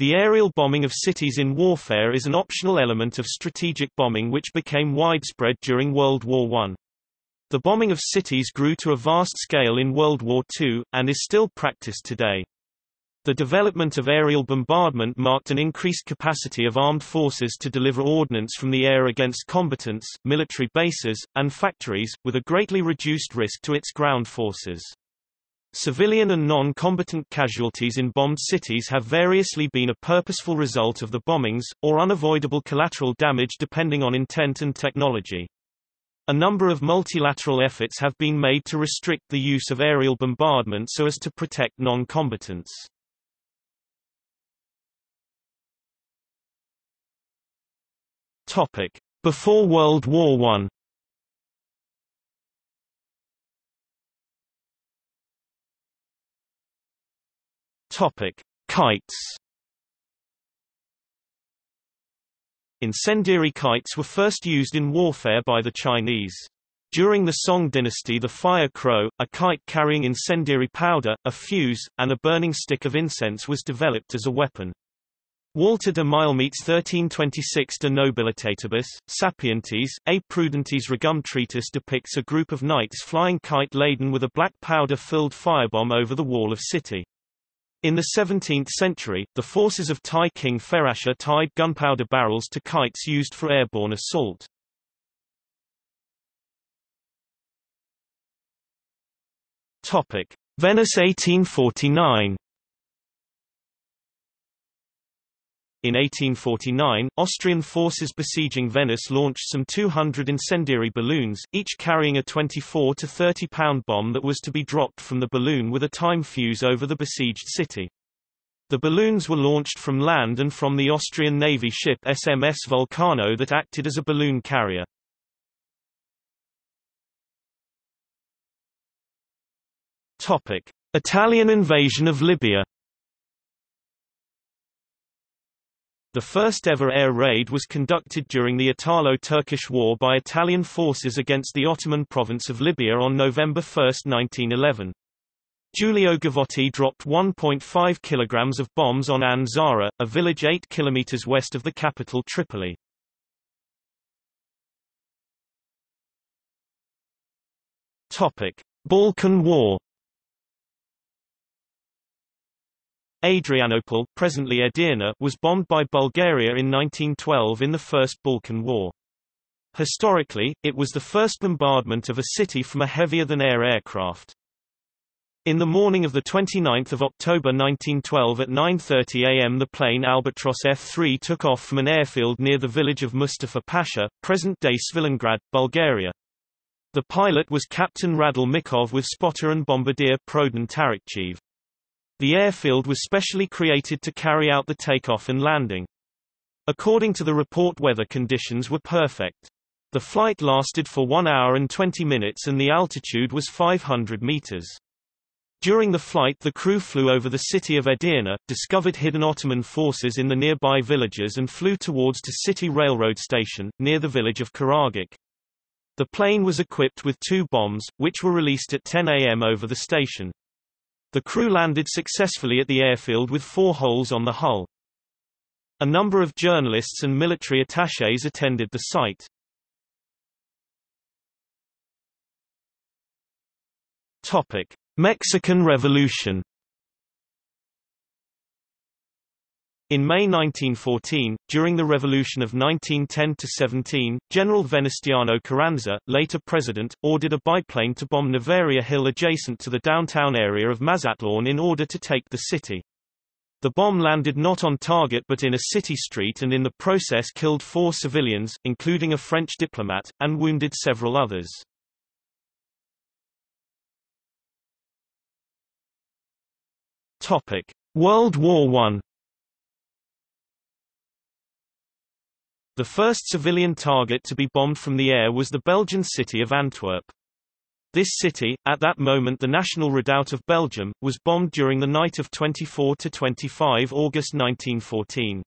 The aerial bombing of cities in warfare is an optional element of strategic bombing which became widespread during World War I. The bombing of cities grew to a vast scale in World War II, and is still practiced today. The development of aerial bombardment marked an increased capacity of armed forces to deliver ordnance from the air against combatants, military bases, and factories, with a greatly reduced risk to its ground forces. Civilian and non-combatant casualties in bombed cities have variously been a purposeful result of the bombings, or unavoidable collateral damage depending on intent and technology. A number of multilateral efforts have been made to restrict the use of aerial bombardment so as to protect non-combatants. Before World War I Topic: Kites. Incendiary kites were first used in warfare by the Chinese. During the Song dynasty the fire crow, a kite carrying incendiary powder, a fuse, and a burning stick of incense was developed as a weapon. Walter de Milemete's 1326 De Nobilitatibus, Sapientes, A Prudentes Regum treatise depicts a group of knights flying kite laden with a black powder-filled firebomb over the wall of city. In the 17th century, the forces of Thai King Phetracha tied gunpowder barrels to kites used for airborne assault. Venice 1849 In 1849, Austrian forces besieging Venice launched some 200 incendiary balloons, each carrying a 24 to 30 pound bomb that was to be dropped from the balloon with a time fuse over the besieged city. The balloons were launched from land and from the Austrian Navy ship SMS Vulcano that acted as a balloon carrier. Topic: Italian invasion of Libya The first ever air raid was conducted during the Italo-Turkish War by Italian forces against the Ottoman province of Libya on November 1, 1911. Giulio Gavotti dropped 1.5 kilograms of bombs on Ain Zara, a village 8 kilometers west of the capital Tripoli. Topic: Balkan War Adrianople presently Edirne was bombed by Bulgaria in 1912 in the First Balkan War. Historically, it was the first bombardment of a city from a heavier-than-air aircraft. In the morning of 29 October 1912 at 9.30 am the plane Albatros F-3 took off from an airfield near the village of Mustafa Pasha, present-day Svilengrad, Bulgaria. The pilot was Captain Radul Mikov with spotter and bombardier Prodan Tarakchev. The airfield was specially created to carry out the takeoff and landing. According to the report weather conditions were perfect. The flight lasted for 1 hour and 20 minutes and the altitude was 500 meters. During the flight the crew flew over the city of Edirne, discovered hidden Ottoman forces in the nearby villages and flew towards to City Railroad Station, near the village of Karagik. The plane was equipped with two bombs, which were released at 10 am over the station. The crew landed successfully at the airfield with four holes on the hull. A number of journalists and military attachés attended the site. Topic: Mexican Revolution In May 1914, during the Revolution of 1910–17, General Venustiano Carranza, later president, ordered a biplane to bomb Neveria Hill adjacent to the downtown area of Mazatlan in order to take the city. The bomb landed not on target but in a city street and in the process killed four civilians, including a French diplomat, and wounded several others. World War I The first civilian target to be bombed from the air was the Belgian city of Antwerp. This city, at that moment the national redoubt of Belgium, was bombed during the night of 24 to 25 August 1914.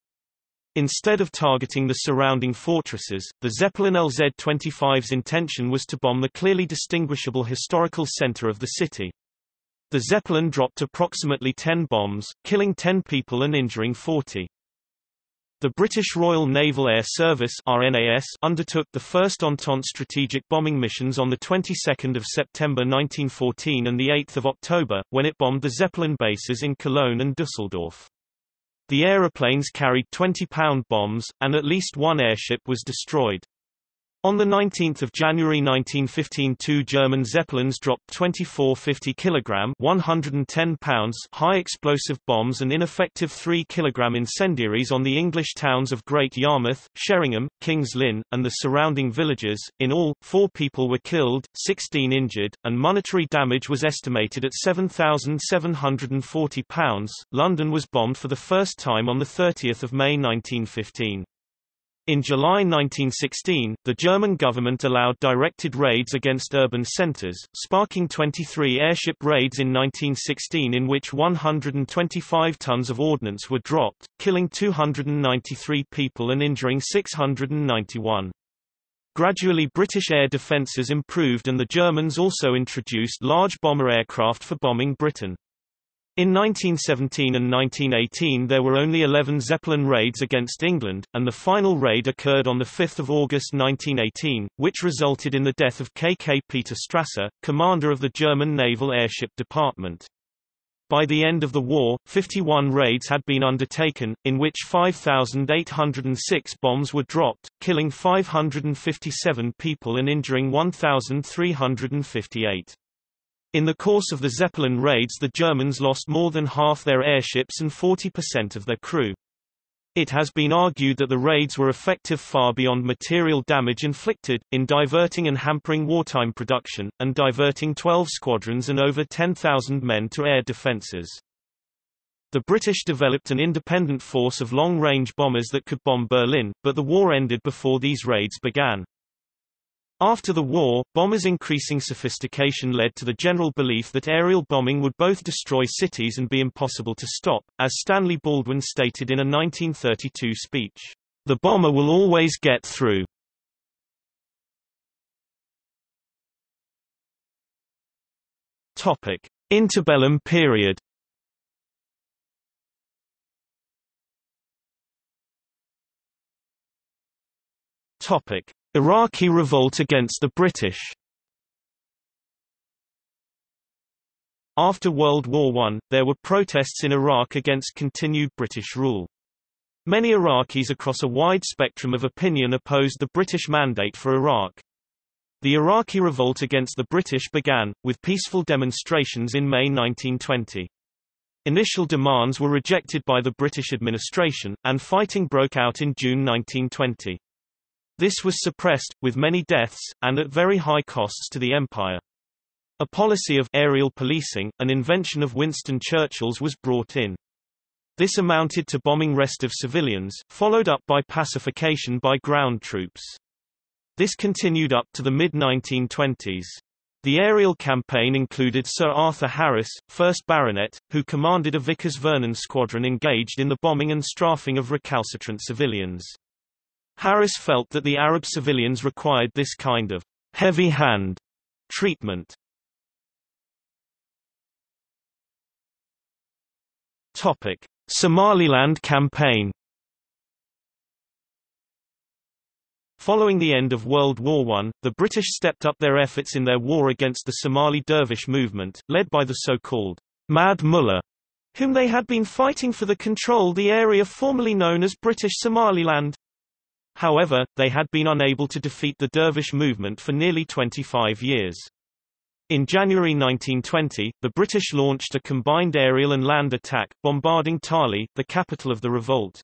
Instead of targeting the surrounding fortresses, the Zeppelin LZ-25's intention was to bomb the clearly distinguishable historical center of the city. The Zeppelin dropped approximately 10 bombs, killing 10 people and injuring 40. The British Royal Naval Air Service RNAS undertook the first Entente strategic bombing missions on the 22nd of September 1914 and the 8th of October, when it bombed the Zeppelin bases in Cologne and Dusseldorf. The aeroplanes carried 20-pound bombs, and at least one airship was destroyed. On 19 January 1915 two German Zeppelins dropped 24 50 kg 110 pounds high explosive bombs and ineffective 3 kg incendiaries on the English towns of Great Yarmouth, Sheringham, King's Lynn, and the surrounding villages. In all, four people were killed, 16 injured, and monetary damage was estimated at £7,740. London was bombed for the first time on 30 May 1915. In July 1916, the German government allowed directed raids against urban centers, sparking 23 airship raids in 1916 in which 125 tons of ordnance were dropped, killing 293 people and injuring 691. Gradually British air defences improved and the Germans also introduced large bomber aircraft for bombing Britain. In 1917 and 1918 there were only 11 Zeppelin raids against England, and the final raid occurred on 5 August 1918, which resulted in the death of K. K. Peter Strasser, commander of the German Naval Airship Department. By the end of the war, 51 raids had been undertaken, in which 5,806 bombs were dropped, killing 557 people and injuring 1,358. In the course of the Zeppelin raids the Germans lost more than half their airships and 40% of their crew. It has been argued that the raids were effective far beyond material damage inflicted, in diverting and hampering wartime production, and diverting 12 squadrons and over 10,000 men to air defences. The British developed an independent force of long-range bombers that could bomb Berlin, but the war ended before these raids began. After the war, bombers' increasing sophistication led to the general belief that aerial bombing would both destroy cities and be impossible to stop, as Stanley Baldwin stated in a 1932 speech, "...the bomber will always get through." Topic. Interbellum period Topic. Iraqi revolt against the British After World War I, there were protests in Iraq against continued British rule. Many Iraqis across a wide spectrum of opinion opposed the British mandate for Iraq. The Iraqi revolt against the British began, with peaceful demonstrations in May 1920. Initial demands were rejected by the British administration, and fighting broke out in June 1920. This was suppressed, with many deaths, and at very high costs to the empire. A policy of aerial policing, an invention of Winston Churchill's was brought in. This amounted to bombing rest of civilians, followed up by pacification by ground troops. This continued up to the mid-1920s. The aerial campaign included Sir Arthur Harris, 1st Baronet, who commanded a Vickers Vernon squadron engaged in the bombing and strafing of recalcitrant civilians. Harris felt that the Arab civilians required this kind of heavy-hand treatment. Topic: Somaliland campaign. Following the end of World War I, the British stepped up their efforts in their war against the Somali dervish movement, led by the so-called Mad Mullah, whom they had been fighting for the control the area formerly known as British Somaliland. However, they had been unable to defeat the Dervish movement for nearly 25 years. In January 1920, the British launched a combined aerial and land attack, bombarding Taleh, the capital of the revolt.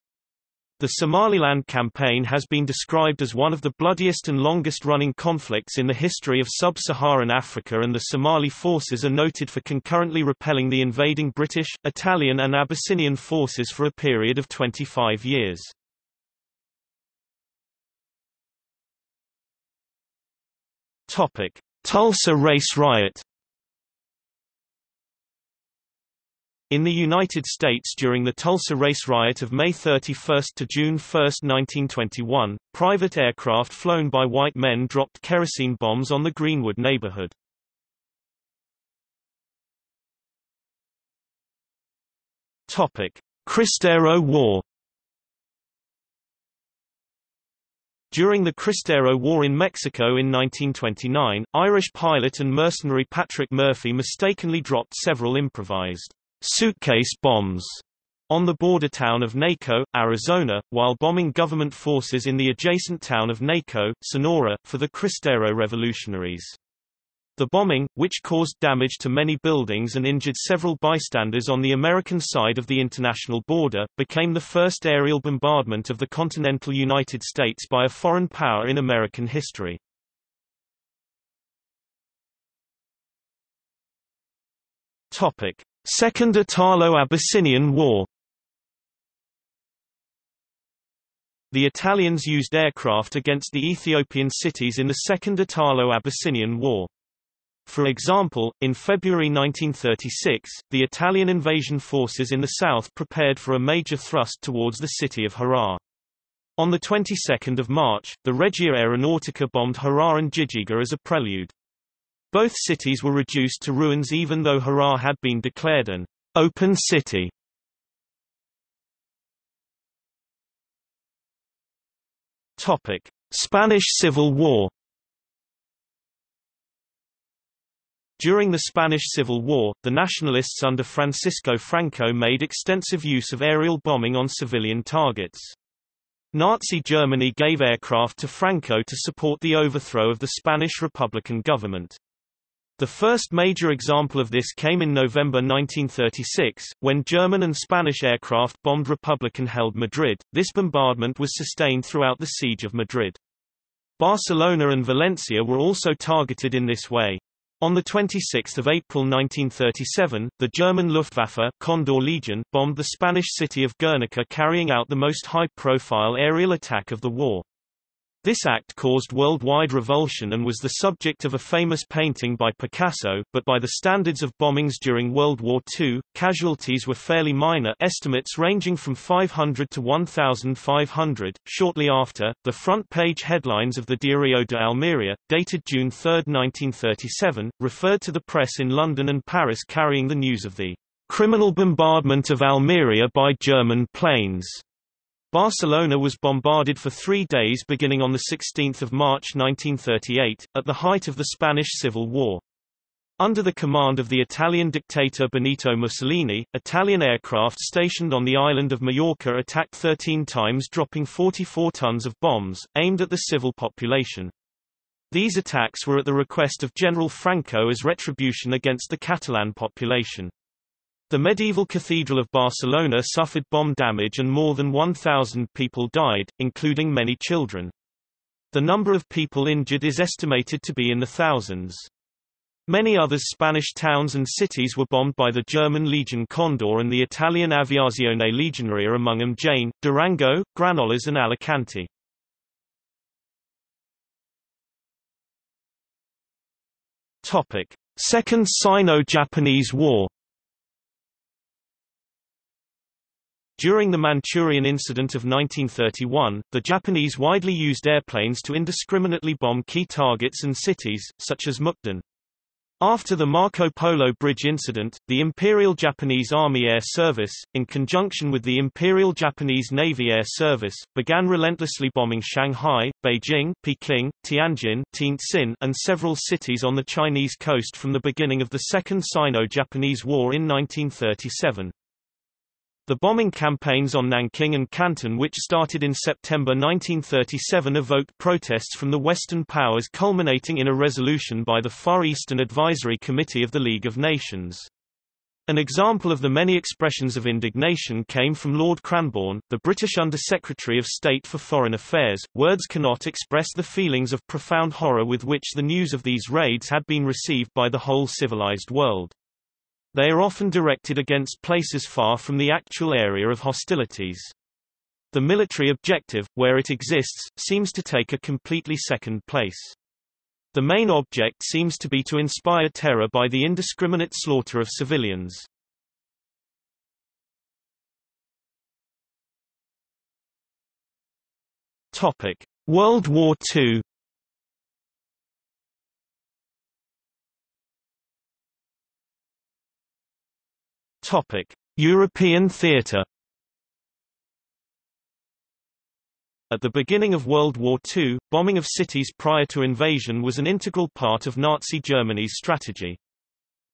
The Somaliland campaign has been described as one of the bloodiest and longest-running conflicts in the history of sub-Saharan Africa and the Somali forces are noted for concurrently repelling the invading British, Italian and Abyssinian forces for a period of 25 years. Topic: Tulsa race riot. In the United States during the Tulsa race riot of May 31 to June 1, 1921, private aircraft flown by white men dropped kerosene bombs on the Greenwood neighborhood. Topic: Cristero War During the Cristero War in Mexico in 1929, Irish pilot and mercenary Patrick Murphy mistakenly dropped several improvised suitcase bombs on the border town of Naco, Arizona, while bombing government forces in the adjacent town of Naco, Sonora, for the Cristero revolutionaries. The bombing, which caused damage to many buildings and injured several bystanders on the American side of the international border, became the first aerial bombardment of the continental United States by a foreign power in American history. Topic: Second Italo-Abyssinian War The Italians used aircraft against the Ethiopian cities in the Second Italo-Abyssinian War. For example, in February 1936, the Italian invasion forces in the south prepared for a major thrust towards the city of Harar. On the 22nd of March, the Regia Aeronautica bombed Harar and Jijiga as a prelude. Both cities were reduced to ruins even though Harar had been declared an open city. Topic: Spanish Civil War During the Spanish Civil War, the nationalists under Francisco Franco made extensive use of aerial bombing on civilian targets. Nazi Germany gave aircraft to Franco to support the overthrow of the Spanish Republican government. The first major example of this came in November 1936, when German and Spanish aircraft bombed Republican-held Madrid. This bombardment was sustained throughout the siege of Madrid. Barcelona and Valencia were also targeted in this way. On 26 April 1937, the German Luftwaffe Condor Legion bombed the Spanish city of Guernica carrying out the most high-profile aerial attack of the war. This act caused worldwide revulsion and was the subject of a famous painting by Picasso, but by the standards of bombings during World War II, casualties were fairly minor estimates ranging from 500 to 1,500. Shortly after, the front-page headlines of the Diario de Almería, dated June 3, 1937, referred to the press in London and Paris carrying the news of the criminal bombardment of Almería by German planes. Barcelona was bombarded for three days beginning on 16 March 1938, at the height of the Spanish Civil War. Under the command of the Italian dictator Benito Mussolini, Italian aircraft stationed on the island of Majorca attacked 13 times dropping 44 tons of bombs, aimed at the civil population. These attacks were at the request of General Franco as retribution against the Catalan population. The medieval Cathedral of Barcelona suffered bomb damage and more than 1,000 people died, including many children. The number of people injured is estimated to be in the thousands. Many other Spanish towns and cities were bombed by the German Legion Condor and the Italian Aviazione Legionaria among them Jaén, Durango, Granollers and Alicante. Second Sino-Japanese War During the Manchurian Incident of 1931, the Japanese widely used airplanes to indiscriminately bomb key targets and cities, such as Mukden. After the Marco Polo Bridge incident, the Imperial Japanese Army Air Service, in conjunction with the Imperial Japanese Navy Air Service, began relentlessly bombing Shanghai, Beijing, Peking, Tianjin, Tientsin, and several cities on the Chinese coast from the beginning of the Second Sino-Japanese War in 1937. The bombing campaigns on Nanking and Canton which started in September 1937 evoked protests from the Western powers culminating in a resolution by the Far Eastern Advisory Committee of the League of Nations. An example of the many expressions of indignation came from Lord Cranborne, the British Under-Secretary of State for Foreign Affairs. Words cannot express the feelings of profound horror with which the news of these raids had been received by the whole civilized world. They are often directed against places far from the actual area of hostilities. The military objective, where it exists, seems to take a completely second place. The main object seems to be to inspire terror by the indiscriminate slaughter of civilians. Topic: World War II Topic: European theatre At the beginning of World War II, bombing of cities prior to invasion was an integral part of Nazi Germany's strategy.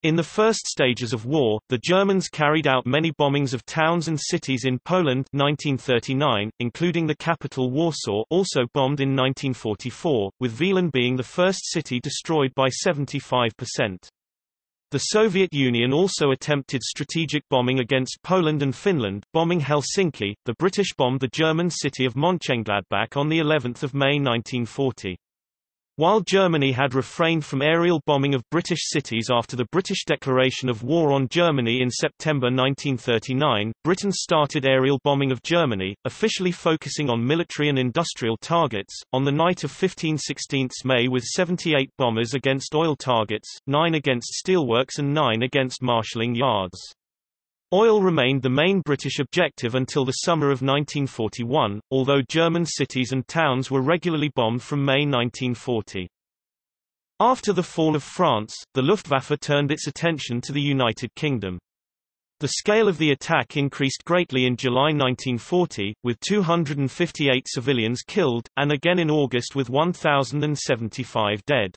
In the first stages of war, the Germans carried out many bombings of towns and cities in Poland 1939, including the capital Warsaw also bombed in 1944, with Wieluń being the first city destroyed by 75%. The Soviet Union also attempted strategic bombing against Poland and Finland, bombing Helsinki. The British bombed the German city of Mönchengladbach on the 11th of May 1940. While Germany had refrained from aerial bombing of British cities after the British declaration of war on Germany in September 1939, Britain started aerial bombing of Germany, officially focusing on military and industrial targets, on the night of 15-16 May with 78 bombers against oil targets, 9 against steelworks and 9 against marshalling yards. Oil remained the main British objective until the summer of 1941, although German cities and towns were regularly bombed from May 1940. After the fall of France, the Luftwaffe turned its attention to the United Kingdom. The scale of the attack increased greatly in July 1940, with 258 civilians killed, and again in August with 1,075 dead.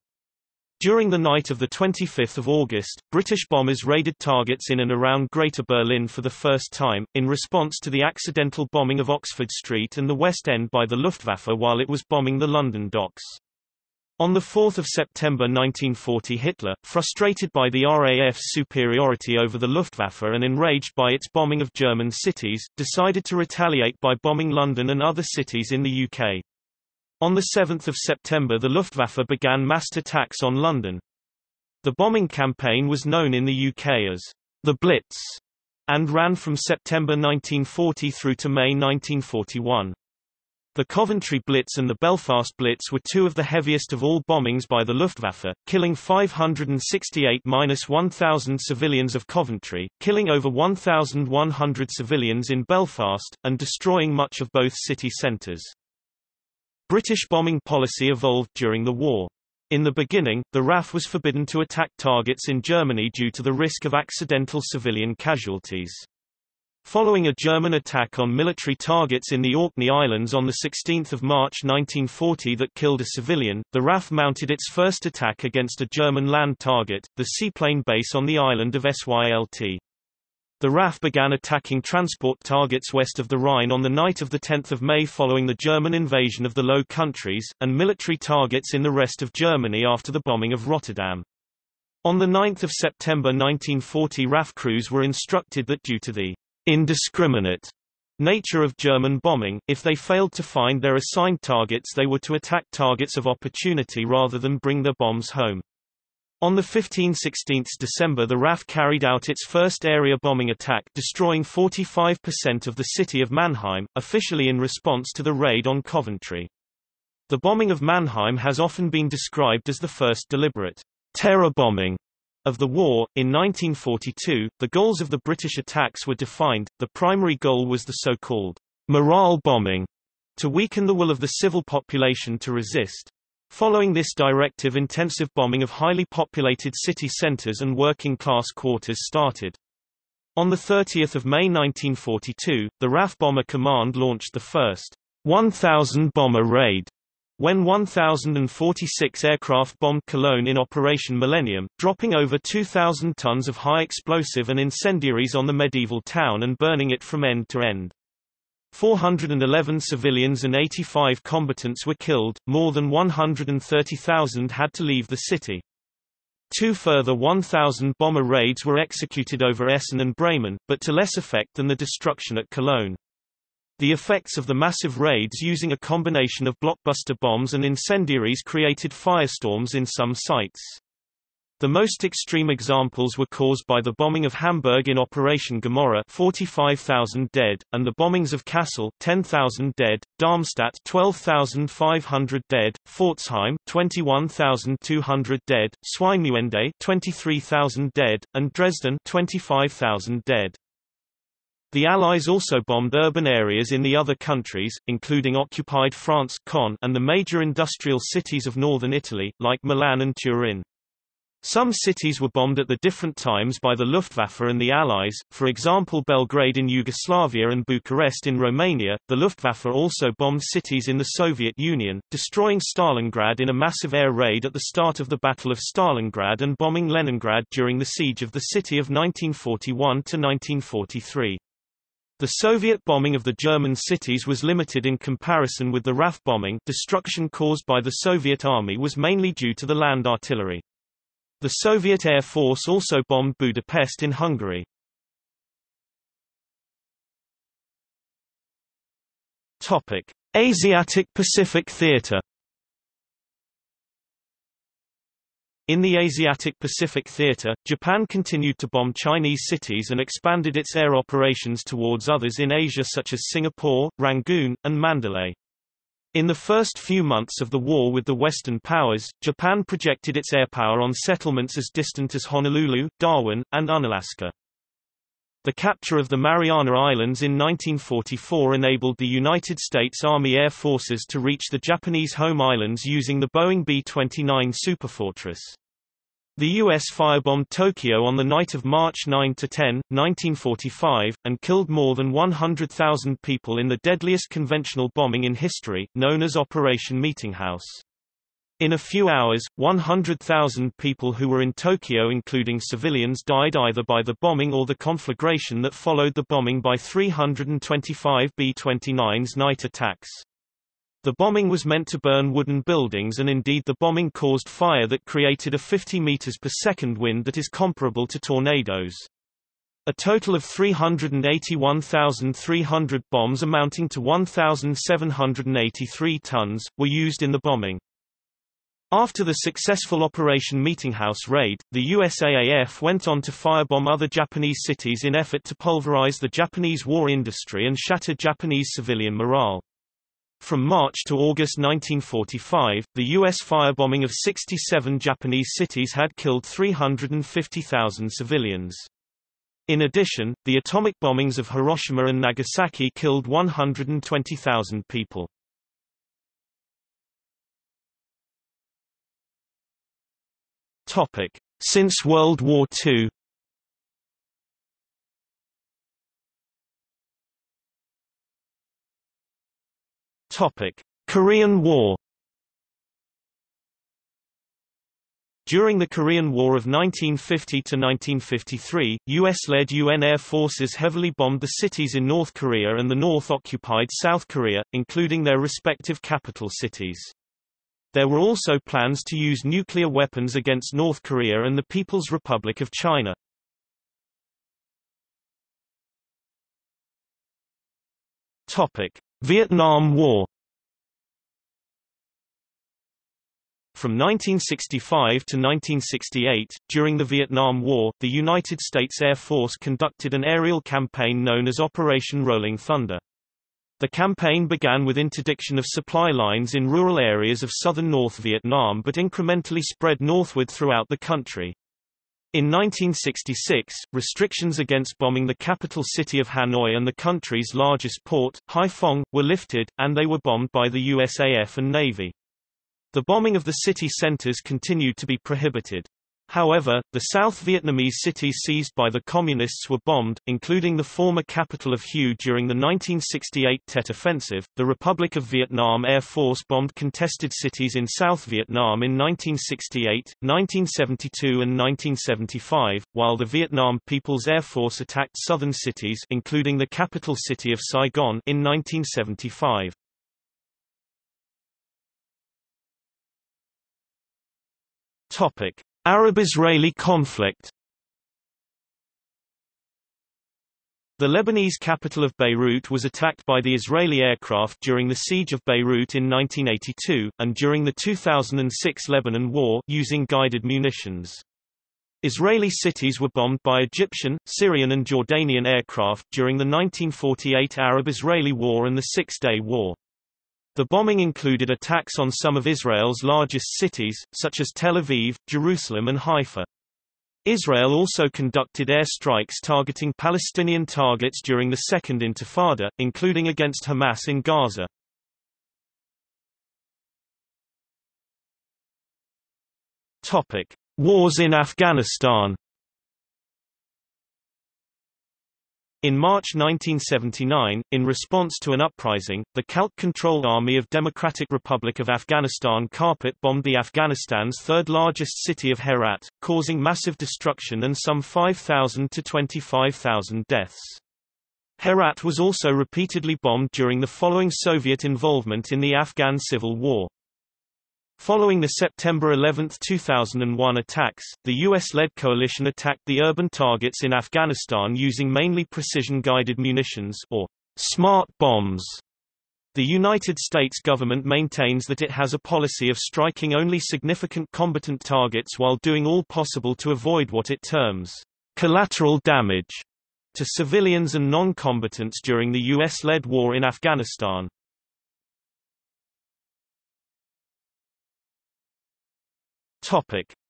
During the night of 25 August, British bombers raided targets in and around Greater Berlin for the first time, in response to the accidental bombing of Oxford Street and the West End by the Luftwaffe while it was bombing the London docks. On 4 September 1940 Hitler, frustrated by the RAF's superiority over the Luftwaffe and enraged by its bombing of German cities, decided to retaliate by bombing London and other cities in the UK. On 7 September the Luftwaffe began massed attacks on London. The bombing campaign was known in the UK as the Blitz, and ran from September 1940 through to May 1941. The Coventry Blitz and the Belfast Blitz were two of the heaviest of all bombings by the Luftwaffe, killing 568-1,000 civilians of Coventry, killing over 1,100 civilians in Belfast, and destroying much of both city centres. British bombing policy evolved during the war. In the beginning, the RAF was forbidden to attack targets in Germany due to the risk of accidental civilian casualties. Following a German attack on military targets in the Orkney Islands on 16 March 1940 that killed a civilian, the RAF mounted its first attack against a German land target, the seaplane base on the island of Sylt. The RAF began attacking transport targets west of the Rhine on the night of 10 May following the German invasion of the Low Countries, and military targets in the rest of Germany after the bombing of Rotterdam. On 9 September 1940 RAF crews were instructed that due to the indiscriminate nature of German bombing, if they failed to find their assigned targets they were to attack targets of opportunity rather than bring their bombs home. On 15-16 December the RAF carried out its first area bombing attack destroying 45% of the city of Mannheim, officially in response to the raid on Coventry. The bombing of Mannheim has often been described as the first deliberate terror bombing of the war. In 1942, the goals of the British attacks were defined. The primary goal was the so-called morale bombing, to weaken the will of the civil population to resist. Following this directive intensive bombing of highly populated city centers and working-class quarters started. On 30 May 1942, the RAF Bomber Command launched the first 1,000 bomber raid, when 1,046 aircraft bombed Cologne in Operation Millennium, dropping over 2,000 tons of high explosive and incendiaries on the medieval town and burning it from end to end. 411 civilians and 85 combatants were killed, more than 130,000 had to leave the city. Two further 1,000 bomber raids were executed over Essen and Bremen, but to less effect than the destruction at Cologne. The effects of the massive raids using a combination of blockbuster bombs and incendiaries created firestorms in some sites. The most extreme examples were caused by the bombing of Hamburg in Operation Gomorrah 45,000 dead, and the bombings of Kassel 10,000 dead, Darmstadt 12,500 dead, Pforzheim 21,200 dead, Swinemünde 23,000 dead, and Dresden 25,000 dead. The Allies also bombed urban areas in the other countries, including occupied France and the major industrial cities of northern Italy, like Milan and Turin. Some cities were bombed at the different times by the Luftwaffe and the Allies, for example Belgrade in Yugoslavia and Bucharest in Romania. The Luftwaffe also bombed cities in the Soviet Union, destroying Stalingrad in a massive air raid at the start of the Battle of Stalingrad and bombing Leningrad during the siege of the city of 1941 to 1943. The Soviet bombing of the German cities was limited in comparison with the RAF bombing destruction caused by the Soviet army was mainly due to the land artillery. The Soviet Air Force also bombed Budapest in Hungary. Topic: Asiatic Pacific Theater. In the Asiatic Pacific Theater, Japan continued to bomb Chinese cities and expanded its air operations towards others in Asia such as Singapore, Rangoon, and Mandalay. In the first few months of the war with the Western powers, Japan projected its airpower on settlements as distant as Honolulu, Darwin, and Unalaska. The capture of the Mariana Islands in 1944 enabled the United States Army Air Forces to reach the Japanese home islands using the Boeing B-29 Superfortress. The U.S. firebombed Tokyo on the night of March 9–10, 1945, and killed more than 100,000 people in the deadliest conventional bombing in history, known as Operation Meetinghouse. In a few hours, 100,000 people who were in Tokyo including civilians died either by the bombing or the conflagration that followed the bombing by 325 B-29's night attacks. The bombing was meant to burn wooden buildings and indeed the bombing caused fire that created a 50 meters per second wind that is comparable to tornadoes. A total of 381,300 bombs amounting to 1,783 tons, were used in the bombing. After the successful Operation Meetinghouse raid, the USAAF went on to firebomb other Japanese cities in effort to pulverize the Japanese war industry and shatter Japanese civilian morale. From March to August 1945, the U.S. firebombing of 67 Japanese cities had killed 350,000 civilians. In addition, the atomic bombings of Hiroshima and Nagasaki killed 120,000 people. Topic. Since World War II Topic: Korean War. During the Korean War of 1950 to 1953, US-led UN Air Forces heavily bombed the cities in North Korea and the North-occupied South Korea, including their respective capital cities. There were also plans to use nuclear weapons against North Korea and the People's Republic of China. Topic: Vietnam War From 1965 to 1968, during the Vietnam War, the United States Air Force conducted an aerial campaign known as Operation Rolling Thunder. The campaign began with interdiction of supply lines in rural areas of southern North Vietnam but incrementally spread northward throughout the country. In 1966, restrictions against bombing the capital city of Hanoi and the country's largest port, Haiphong, were lifted, and they were bombed by the USAF and Navy. The bombing of the city centers continued to be prohibited. However, the South Vietnamese cities seized by the Communists were bombed, including the former capital of Hue during the 1968 Tet Offensive. The Republic of Vietnam Air Force bombed contested cities in South Vietnam in 1968, 1972 and 1975, while the Vietnam People's Air Force attacked southern cities including the capital city of Saigon in 1975. Topic: Arab-Israeli conflict The Lebanese capital of Beirut was attacked by the Israeli aircraft during the siege of Beirut in 1982, and during the 2006 Lebanon War using guided munitions. Israeli cities were bombed by Egyptian, Syrian and Jordanian aircraft during the 1948 Arab-Israeli War and the Six-Day War. The bombing included attacks on some of Israel's largest cities, such as Tel Aviv, Jerusalem and Haifa. Israel also conducted air strikes targeting Palestinian targets during the Second Intifada, including against Hamas in Gaza. Wars in Afghanistan In March 1979, in response to an uprising, the Khalq-controlled Army of Democratic Republic of Afghanistan carpet bombed the Afghanistan's third-largest city of Herat, causing massive destruction and some 5,000 to 25,000 deaths. Herat was also repeatedly bombed during the following Soviet involvement in the Afghan Civil War. Following the September 11, 2001 attacks, the U.S.-led coalition attacked the urban targets in Afghanistan using mainly precision-guided munitions or smart bombs. The United States government maintains that it has a policy of striking only significant combatant targets while doing all possible to avoid what it terms collateral damage to civilians and non-combatants during the U.S.-led war in Afghanistan.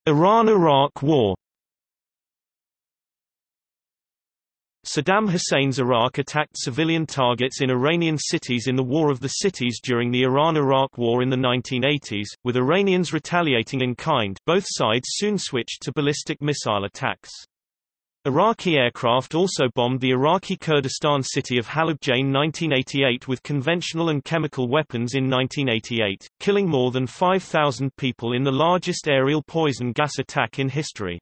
Iran–Iraq War. Saddam Hussein's Iraq attacked civilian targets in Iranian cities in the War of the Cities during the Iran–Iraq War in the 1980s, with Iranians retaliating in kind both sides soon switched to ballistic missile attacks. Iraqi aircraft also bombed the Iraqi Kurdistan city of Halabja in 1988 with conventional and chemical weapons in 1988, killing more than 5,000 people in the largest aerial poison gas attack in history.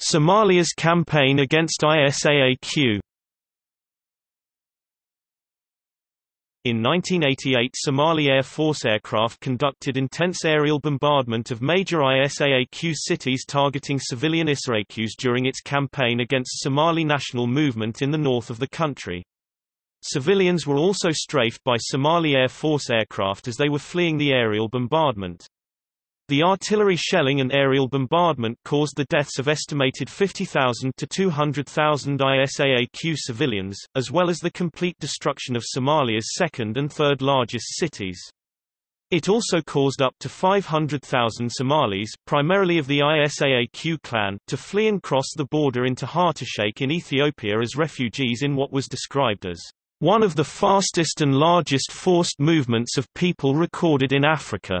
Somalia's campaign against ISAAQ In 1988 Somali Air Force aircraft conducted intense aerial bombardment of major ISAAQ cities targeting civilian ISAAQs during its campaign against Somali national movement in the north of the country. Civilians were also strafed by Somali Air Force aircraft as they were fleeing the aerial bombardment. The artillery shelling and aerial bombardment caused the deaths of estimated 50,000 to 200,000 ISAAQ civilians, as well as the complete destruction of Somalia's second and third largest cities. It also caused up to 500,000 Somalis, primarily of the ISAAQ clan, to flee and cross the border into Hartasheikh in Ethiopia as refugees in what was described as one of the fastest and largest forced movements of people recorded in Africa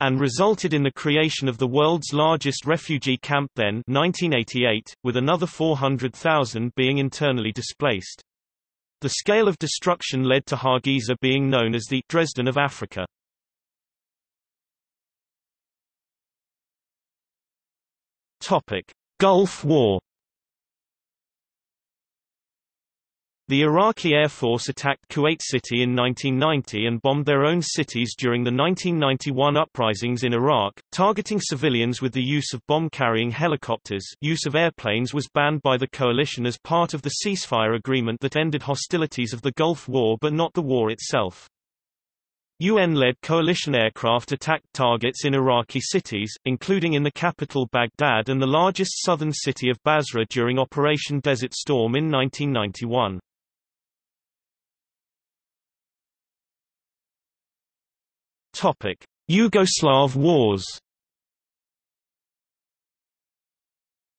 and resulted in the creation of the world's largest refugee camp then 1988, with another 400,000 being internally displaced. The scale of destruction led to Hargeisa being known as the Dresden of Africa. Gulf War The Iraqi Air Force attacked Kuwait City in 1990 and bombed their own cities during the 1991 uprisings in Iraq, targeting civilians with the use of bomb-carrying helicopters use of airplanes was banned by the coalition as part of the ceasefire agreement that ended hostilities of the Gulf War but not the war itself. UN-led coalition aircraft attacked targets in Iraqi cities, including in the capital Baghdad and the largest southern city of Basra during Operation Desert Storm in 1991. Topic: Yugoslav Wars.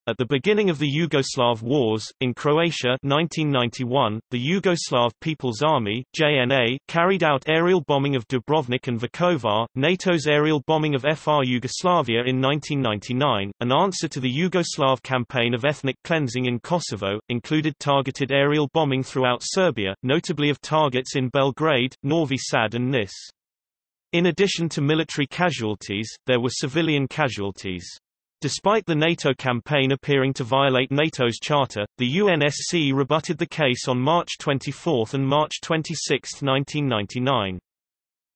At the beginning of the Yugoslav Wars, in Croatia 1991, the Yugoslav People's Army JNA, carried out aerial bombing of Dubrovnik and Vukovar, NATO's aerial bombing of FR Yugoslavia in 1999, an answer to the Yugoslav campaign of ethnic cleansing in Kosovo, included targeted aerial bombing throughout Serbia, notably of targets in Belgrade, Novi Sad and Nis. In addition to military casualties, there were civilian casualties. Despite the NATO campaign appearing to violate NATO's charter, the UNSC rebutted the case on March 24 and March 26, 1999.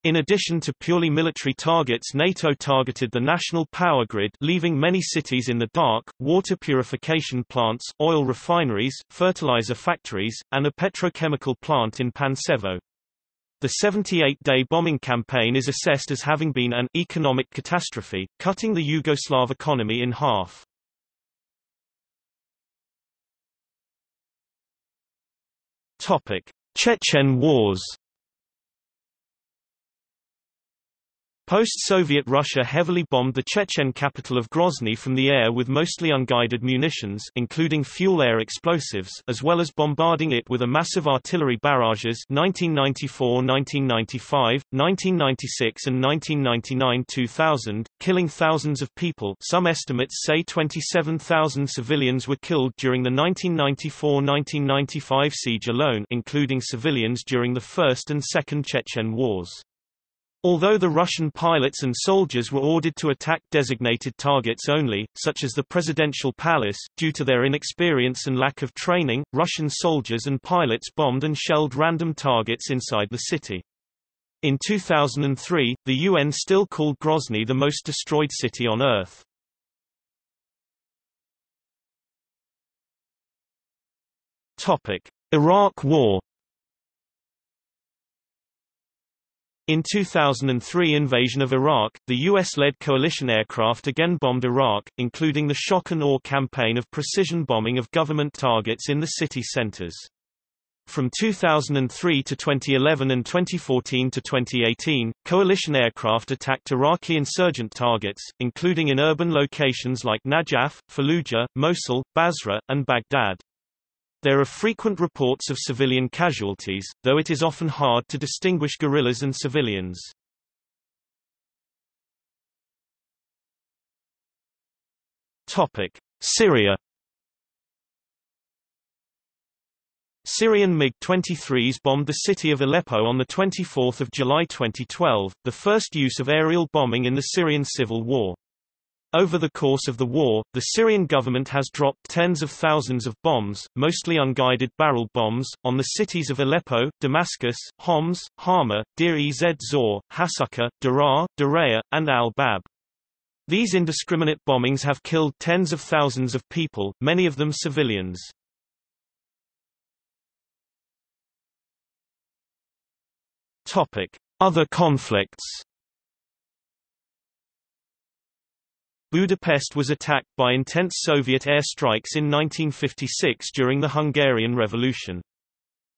In addition to purely military targets NATO targeted the national power grid leaving many cities in the dark, water purification plants, oil refineries, fertilizer factories, and a petrochemical plant in Pančevo. The 78-day bombing campaign is assessed as having been an economic catastrophe, cutting the Yugoslav economy in half. Topic: Chechen Wars Post-Soviet Russia heavily bombed the Chechen capital of Grozny from the air with mostly unguided munitions including fuel-air explosives as well as bombarding it with a massive artillery barrages 1994-1995, 1996 and 1999-2000, killing thousands of people some estimates say 27,000 civilians were killed during the 1994-1995 siege alone including civilians during the First and Second Chechen Wars. Although the Russian pilots and soldiers were ordered to attack designated targets only, such as the presidential palace, due to their inexperience and lack of training, Russian soldiers and pilots bombed and shelled random targets inside the city. In 2003, the UN still called Grozny the most destroyed city on Earth. Iraq War In 2003 invasion of Iraq, the U.S.-led coalition aircraft again bombed Iraq, including the shock and awe campaign of precision bombing of government targets in the city centers. From 2003 to 2011 and 2014 to 2018, coalition aircraft attacked Iraqi insurgent targets, including in urban locations like Najaf, Fallujah, Mosul, Basra, and Baghdad. There are frequent reports of civilian casualties, though it is often hard to distinguish guerrillas and civilians. Topic: Syria Syrian MiG-23s bombed the city of Aleppo on 24 July 2012, the first use of aerial bombing in the Syrian civil war. Over the course of the war, the Syrian government has dropped tens of thousands of bombs, mostly unguided barrel bombs, on the cities of Aleppo, Damascus, Homs, Hama, Deir-ez-Zor, Hasaka, Daraa, Daraya, and al-Bab. These indiscriminate bombings have killed tens of thousands of people, many of them civilians. Topic: Other conflicts Budapest was attacked by intense Soviet air strikes in 1956 during the Hungarian Revolution.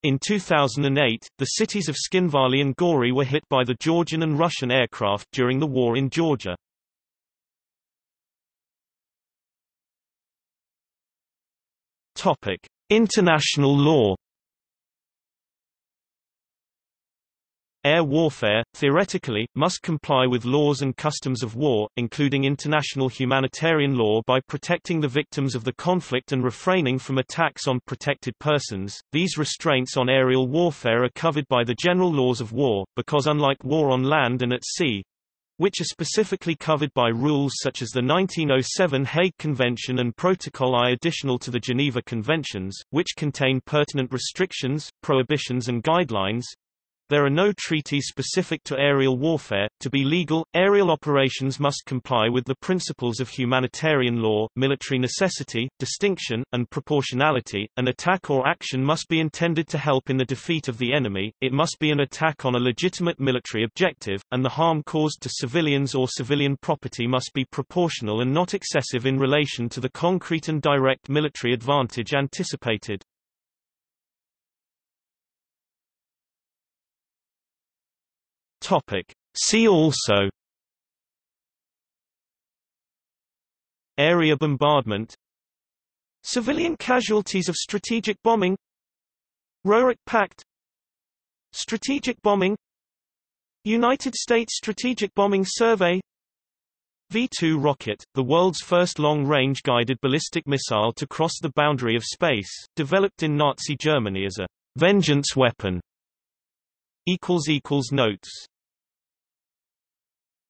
In 2008, the cities of Tskhinvali and Gori were hit by the Georgian and Russian aircraft during the war in Georgia. Topic: International law Air warfare, theoretically, must comply with laws and customs of war, including international humanitarian law by protecting the victims of the conflict and refraining from attacks on protected persons. These restraints on aerial warfare are covered by the general laws of war, because unlike war on land and at sea, which are specifically covered by rules such as the 1907 Hague Convention and Protocol I additional to the Geneva Conventions, which contain pertinent restrictions, prohibitions and guidelines, there are no treaties specific to aerial warfare. To be legal, aerial operations must comply with the principles of humanitarian law, military necessity, distinction, and proportionality. An attack or action must be intended to help in the defeat of the enemy, it must be an attack on a legitimate military objective, and the harm caused to civilians or civilian property must be proportional and not excessive in relation to the concrete and direct military advantage anticipated. Topic. See also. Area bombardment. Civilian casualties of strategic bombing. Roerich Pact. Strategic bombing. United States Strategic Bombing Survey. V-2 rocket, the world's first long-range guided ballistic missile to cross the boundary of space, developed in Nazi Germany as a vengeance weapon. Notes